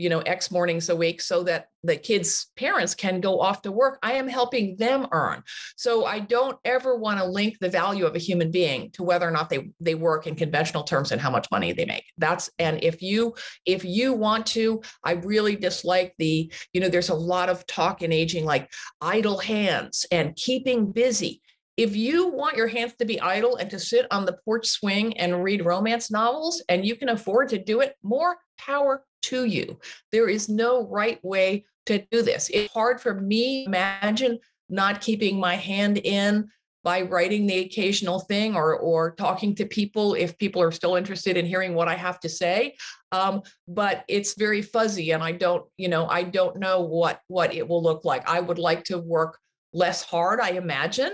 you know x mornings a week so that the kids parents can go off to work i am helping them earn. So i don't ever want to link the value of a human being to whether or not they they work in conventional terms and how much money they make. That's and if you if you want to i really dislike the you know there's a lot of talk in aging like idle hands and keeping busy. If you want your hands to be idle and to sit on the porch swing and read romance novels and you can afford to do it more power to you. There is no right way to do this. It's hard for me imagine not keeping my hand in by writing the occasional thing or or talking to people if people are still interested in hearing what I have to say. Um, but it's very fuzzy, and I don't, you know, I don't know what what it will look like. I would like to work less hard, I imagine,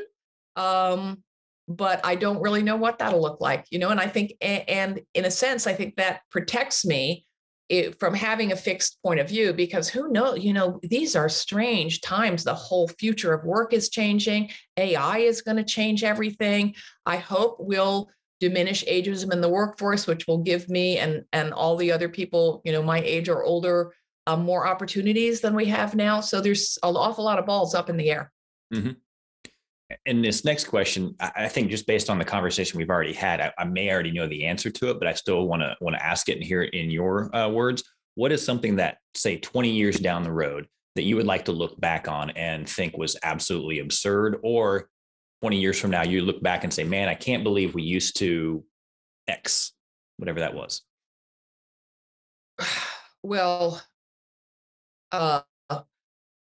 um, but I don't really know what that'll look like, you know. And I think, and in a sense, I think that protects me it, from having a fixed point of view because who knows you know these are strange times. The whole future of work is changing. Ai is going to change everything. I hope we'll diminish ageism in the workforce which will give me and and all the other people you know my age or older uh, more opportunities than we have now. So there's an awful lot of balls up in the air. Mm-hmm and this next question, I think just based on the conversation we've already had, I, I may already know the answer to it, but I still want to want to ask it and hear it in your uh, words. What is something that, say, 20 years down the road, that you would like to look back on and think was absolutely absurd, or 20 years from now, you look back and say, "Man, I can't believe we used to X, whatever that was." Well, uh,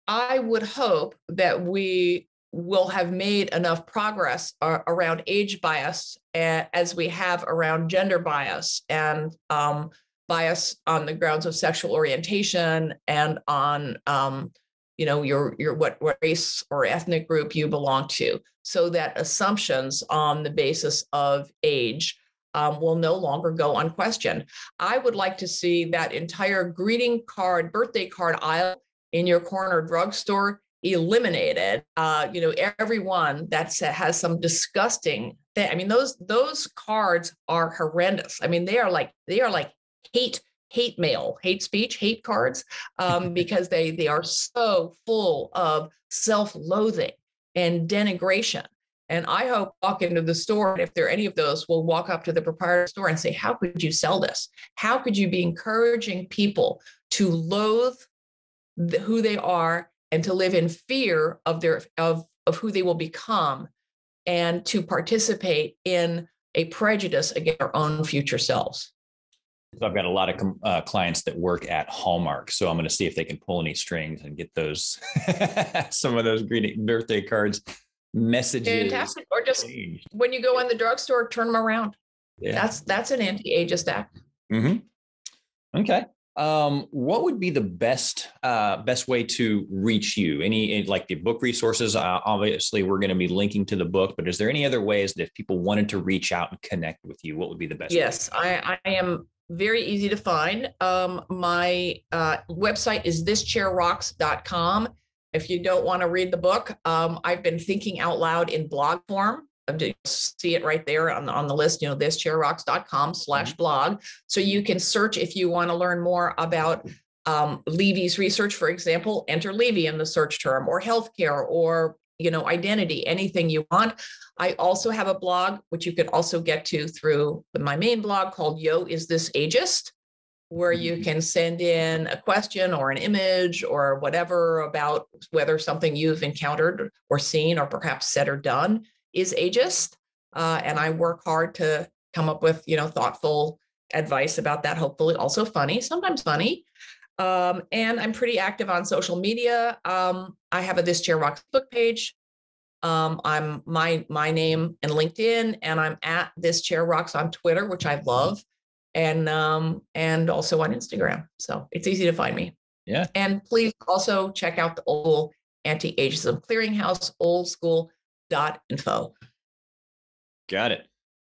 I would hope that we will have made enough progress uh, around age bias as we have around gender bias and um, bias on the grounds of sexual orientation and on um, you know your your what race or ethnic group you belong to. So that assumptions on the basis of age um, will no longer go unquestioned. I would like to see that entire greeting card birthday card aisle in your corner drugstore eliminated uh, you know everyone that has some disgusting thing. I mean those those cards are horrendous. I mean they are like they are like hate hate mail hate speech hate cards um, because they they are so full of self-loathing and denigration. And i hope walk into the store and if there are any of those will walk up to the proprietor store and say how could you sell this? How could you be encouraging people to loathe the, who they are and to live in fear of their of of who they will become and to participate in a prejudice against their own future selves so I've got a lot of uh, clients that work at Hallmark, so I'm going to see if they can pull any strings and get those some of those greeting birthday cards messages. Fantastic! Or just changed. when you go in the drugstore, turn them around. yeah. that's that's an anti-ageist act. Mm-hmm. Okay. Um, what would be the best uh, best way to reach you? Any like the book resources? Uh, obviously, we're going to be linking to the book, but is there any other ways that if people wanted to reach out and connect with you, what would be the best? Yes, I, I am very easy to find. Um, my uh, website is thischairrocks.com. If you don't want to read the book, um, I've been thinking out loud in blog form see it right there on, the, on the list, you know, thischairrocks.com slash mm-hmm. blog. So you can search if you want to learn more about um, Levy's research, for example, enter Levy in the search term or healthcare or, you know, identity, anything you want. I also have a blog, which you could also get to through my main blog called Yo, Is This Ageist? where you mm-hmm. can send in a question or an image or whatever about whether something you've encountered or seen or perhaps said or done is ageist. Uh, and I work hard to come up with, you know, thoughtful advice about that. Hopefully also funny, sometimes funny. Um, and I'm pretty active on social media. Um, I have a This Chair Rocks book page. Um, I'm my my name in LinkedIn, and I'm at This Chair Rocks on Twitter, which I love, and um, and also on Instagram. So it's easy to find me. Yeah. And please also check out the old anti-ageism clearinghouse, old school info. Got it.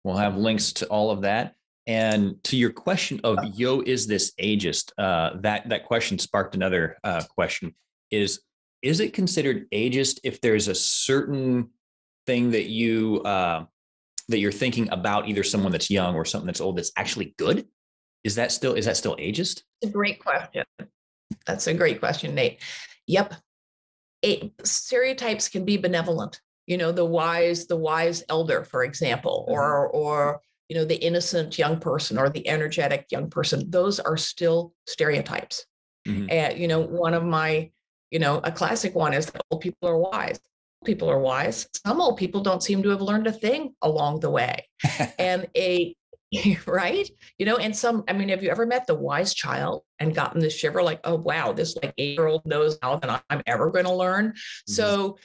We'll have links to all of that. And to your question of yo, is this ageist? Uh, that that question sparked another uh, question: is is it considered ageist if there's a certain thing that you uh, that you're thinking about either someone that's young or something that's old that's actually good? Is that still is that still ageist? It's a great question. That's a great question, Nate. Yep. It, stereotypes can be benevolent you know the wise the wise elder for example mm-hmm. or or you know the innocent young person or the energetic young person those are still stereotypes mm-hmm. and you know one of my you know a classic one is that old people are wise people are wise some old people don't seem to have learned a thing along the way and a right you know and some i mean have you ever met the wise child and gotten the shiver like oh wow this like eight year old knows how than i'm ever going to learn mm-hmm. so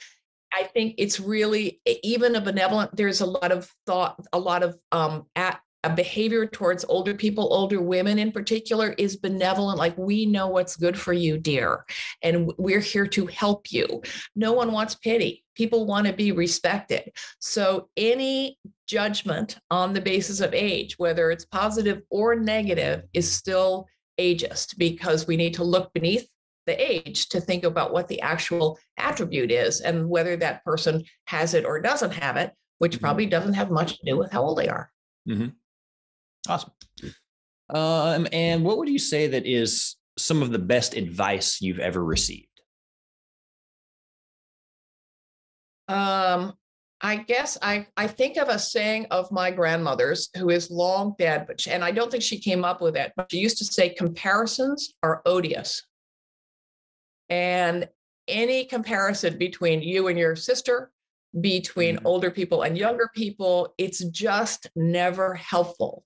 I think it's really even a benevolent. There's a lot of thought, a lot of um, at, a behavior towards older people, older women in particular, is benevolent. Like we know what's good for you, dear, and we're here to help you. No one wants pity. People want to be respected. So any judgment on the basis of age, whether it's positive or negative, is still ageist because we need to look beneath the age to think about what the actual attribute is and whether that person has it or doesn't have it, which mm-hmm. probably doesn't have much to do with how old they are. Mm-hmm. Awesome. Um, and what would you say that is some of the best advice you've ever received? Um, I guess I, I think of a saying of my grandmother's who is long dead, but she, and I don't think she came up with it, but she used to say comparisons are odious. And any comparison between you and your sister, between mm-hmm. older people and younger people, it's just never helpful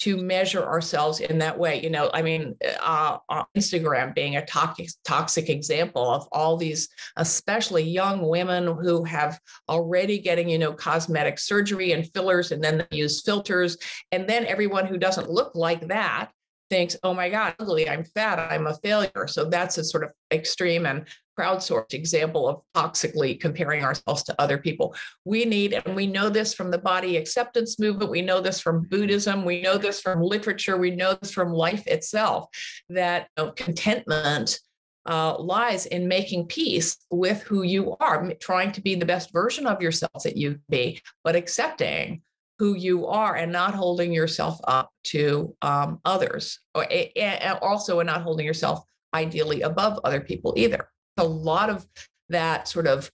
to measure ourselves in that way. You know, I mean, uh, uh, Instagram being a toxic, toxic example of all these, especially young women who have already getting, you know, cosmetic surgery and fillers, and then they use filters. And then everyone who doesn't look like that thinks, oh my God, ugly, I'm fat, I'm a failure. So that's a sort of extreme and crowdsourced example of toxically comparing ourselves to other people. We need, and we know this from the body acceptance movement, we know this from Buddhism, we know this from literature, we know this from life itself, that you know, contentment. Uh, lies in making peace with who you are, trying to be the best version of yourself that you be, but accepting who you are and not holding yourself up to um, others, or, and also not holding yourself ideally above other people either. A lot of that sort of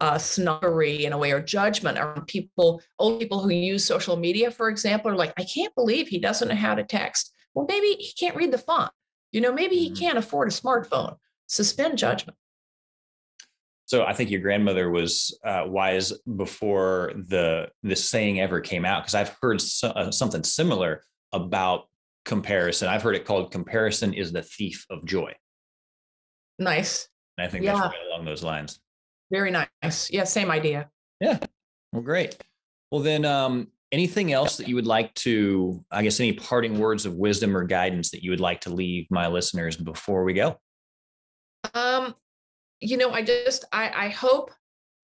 uh, snobbery in a way or judgment around people, old people who use social media, for example, are like, I can't believe he doesn't know how to text. Well, maybe he can't read the font. You know, maybe he mm-hmm. can't afford a smartphone. Suspend judgment. So I think your grandmother was uh, wise before the the saying ever came out because I've heard so, uh, something similar about comparison. I've heard it called "comparison is the thief of joy." Nice. And I think yeah. that's right along those lines. Very nice. Yeah, same idea. Yeah. Well, great. Well, then, um, anything else that you would like to, I guess, any parting words of wisdom or guidance that you would like to leave my listeners before we go? Um, you know, I just I, I hope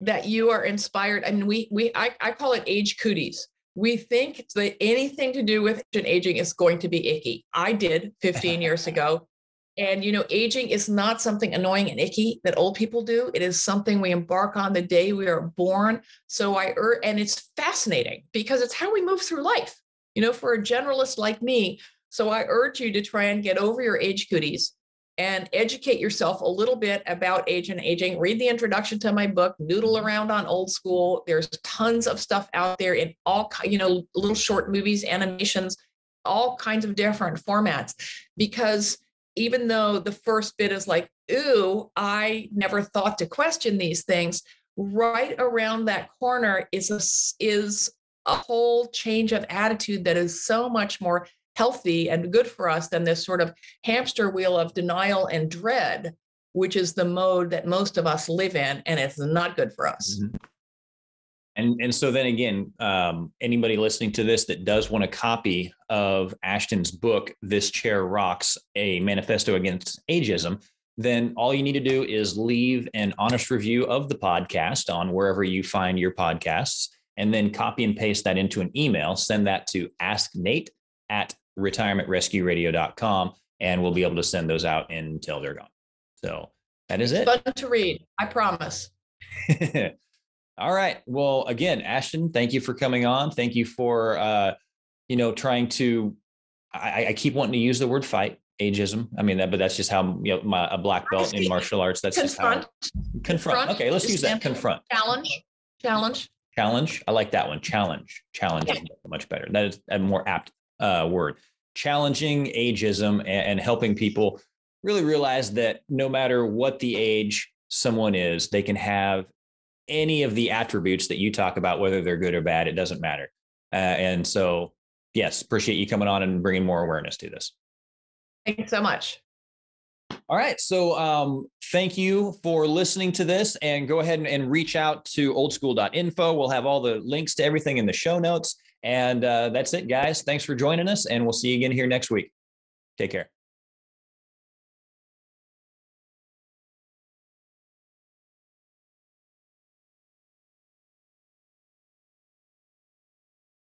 that you are inspired. I mean, we we I, I call it age cooties. We think that anything to do with aging is going to be icky. I did 15 years ago. And you know, aging is not something annoying and icky that old people do. It is something we embark on the day we are born. So I and it's fascinating because it's how we move through life. You know, for a generalist like me. So I urge you to try and get over your age cooties and educate yourself a little bit about age and aging. Read the introduction to my book, noodle around on old school. There's tons of stuff out there in all, you know, little short movies, animations, all kinds of different formats. Because even though the first bit is like, ooh, I never thought to question these things, right around that corner is a, is a whole change of attitude that is so much more healthy and good for us than this sort of hamster wheel of denial and dread, which is the mode that most of us live in, and it's not good for us. Mm-hmm. And and so then again, um, anybody listening to this that does want a copy of Ashton's book, "This Chair Rocks: A Manifesto Against Ageism," then all you need to do is leave an honest review of the podcast on wherever you find your podcasts, and then copy and paste that into an email. Send that to Ask Nate at retirementrescueradio.com and we'll be able to send those out until they're gone. So that is it's it. Fun to read. I promise. All right. Well, again, Ashton, thank you for coming on. Thank you for, uh, you know, trying to, I, I keep wanting to use the word fight ageism. I mean that, but that's just how you know my a black belt in martial arts. That's confront. just how confront. confront. Okay, let's use that. Confront. Challenge. Challenge. Challenge. I like that one. Challenge. Challenge yeah. is much better. That is a more apt uh, word, challenging ageism and, and helping people really realize that no matter what the age someone is, they can have any of the attributes that you talk about, whether they're good or bad, it doesn't matter. Uh, and so, yes, appreciate you coming on and bringing more awareness to this. Thanks so much. All right. So um, thank you for listening to this and go ahead and, and reach out to oldschool.info. We'll have all the links to everything in the show notes. And uh, that's it, guys. Thanks for joining us, and we'll see you again here next week. Take care.